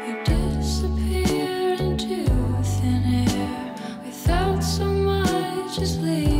Disappear into thin air without so much as leave.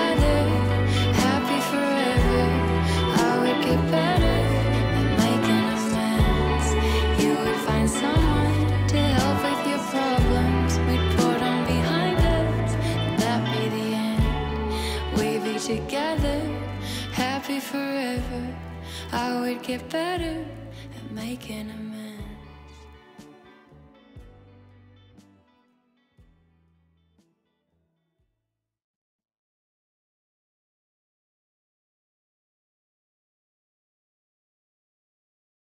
I would get better at making a mess.